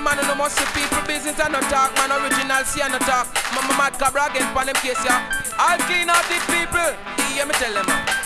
no must see people business and no talk, man. Original see and no talk. Mama mad Cobra again pan them case, yeah. All clean out the people. Hear me tell them. man.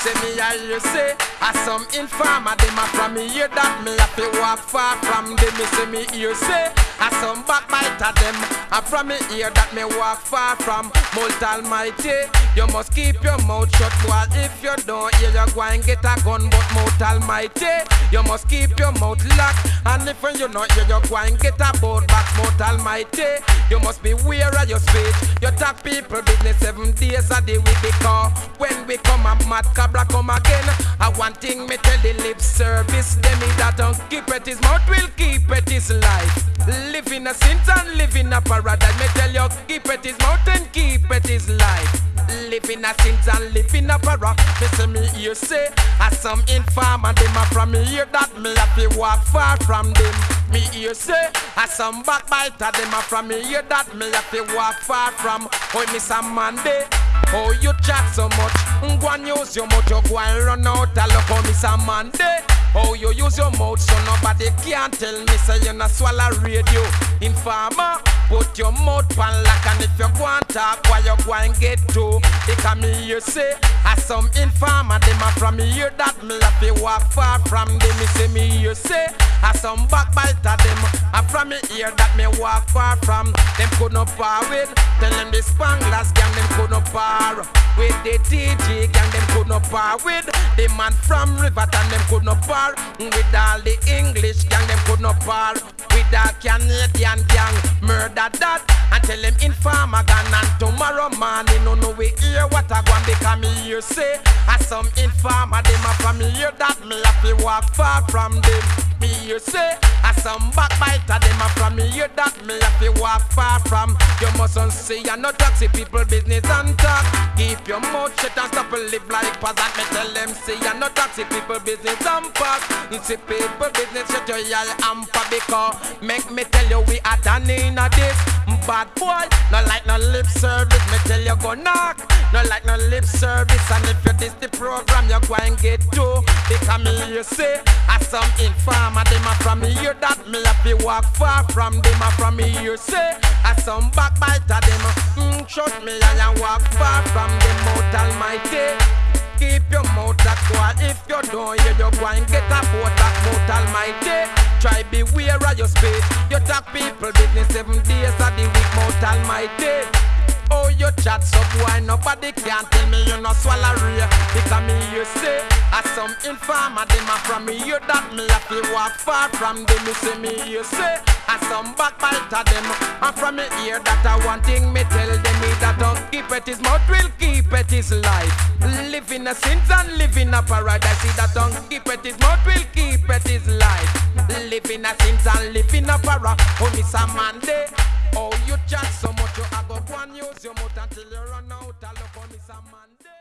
Say me I you say I some informer them a from me hear that me have to walk far from them me say me hear say I some backbiter them I from me hear that me walk far from. Most Almighty You must keep your mouth shut boy if you don't hear you go and get a gun. But Most Almighty You must keep your mouth locked. And if you not hear you go and get a boat back. Most Almighty You must be aware of your speech. You talk people business seven days a day. the week because when we come a mad Cobra come again. I one thing me tell the lip service them that don't keep it his mouth will keep it his life. Live in a sins and live in a paradise. Me tell you keep it his mouth and keep it his life. Live in a sins and live in a para. Say me hear say as some informer them a from hear that me have to walk far from them. Me hear say as some backbiter them a from me hear that me have to walk far from. Oh, Miss Monday. Oh, you chat so much. Go and use your you go and run out look on Miss Monday. Oh, you use your mouth so nobody can tell me say you not swallow radio. Informer, put your mouth pan lock and if you go and talk, why you go and get to? Because me you say, as some informer, them a from hear that me have to walk far from them. Me say me you say, as some backbiter them, a ah, from me hear that me walk far from. Them could not par with, tell them the Spanglers gang them could not par with the TG gang them could not par with the man from Riverton them could not par. With all the English gang them could not par. With the Canadian gang murder that. And tell them informer gun and tomorrow morning no no we hear what I want because me hear say as some informer them a hear that me have to walk far from them me hear say some backbiter them a from hear that me have to walk far from. You mustn't say you no taxi people business and talk. Keep your mouth shut and stop and live like peasant me tell them say you no taxi people business and pass you see people business shut your yell and because make me tell you we are done in a this. Bad boy no like no lip service me tell you go knock. No like no lip service and if you this the program you go and get to because me you say as some informer them a from hear that me have to walk far from them a from you say as some backbiter them mm, shut me and you walk far from them out almighty. Keep your mouth that quiet if you don't hear go and get a boat back mouth almighty. Try beware of your speech. You talk people business seven days of the week mouth almighty you chat so boy, nobody can tell me you no swallow real Because me you say, as some informer, them a from me you that me have to walk far from them. Me say me you say, as some backbiter them And from me hear that I one thing me tell them Me that don't keep it his mouth will keep it his life. Live in a sins and live in a paradise See that don't keep it his mouth will keep it his life. Live in a sins and live in a para Oh, Miss Monday a go go